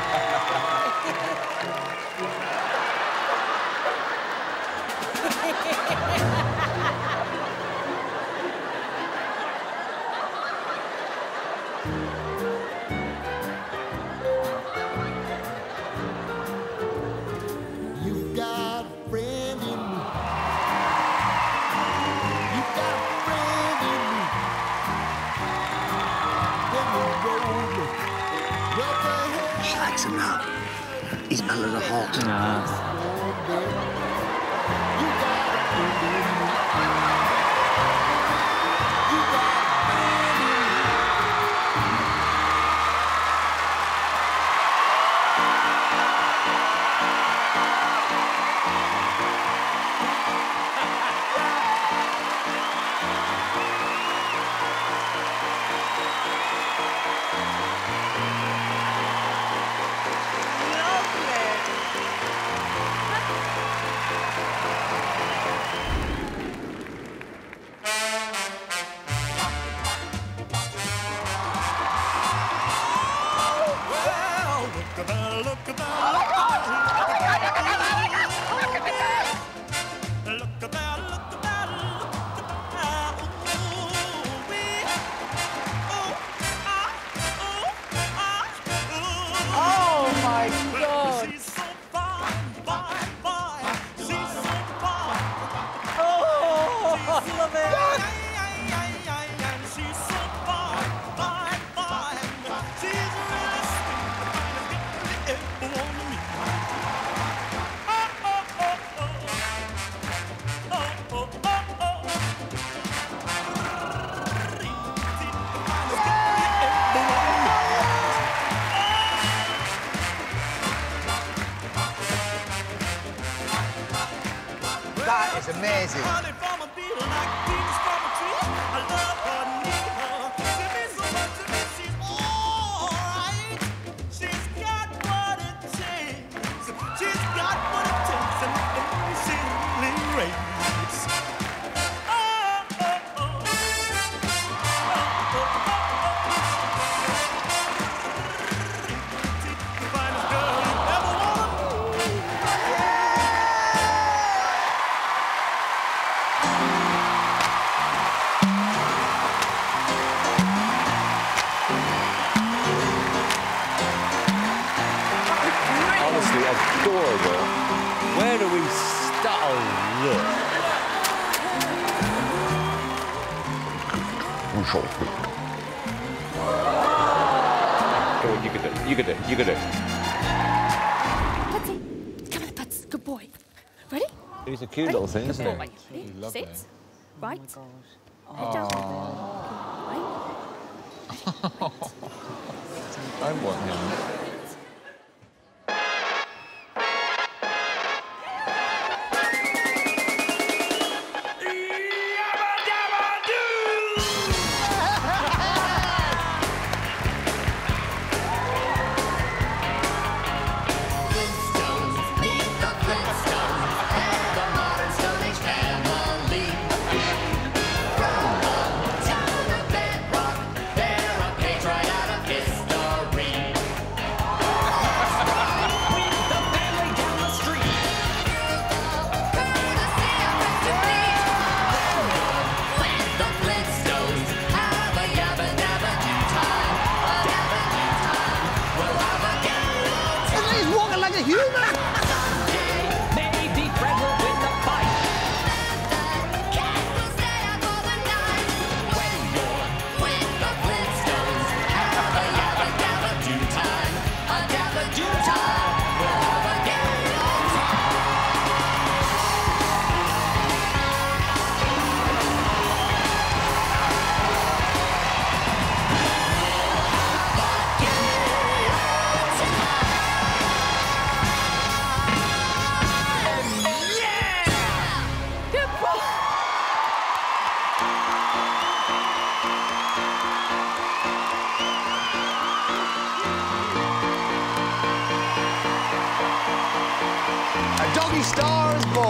Thank you. now. His melons are amazing. adorable. Where do we start? Oh, look. Go you can do it. You can do it. You can do it. Patsy, come on, Good boy. Ready? He's a cute little thing, isn't he? Sit. Oh right. Oh Right. right. I want him. stars, boy.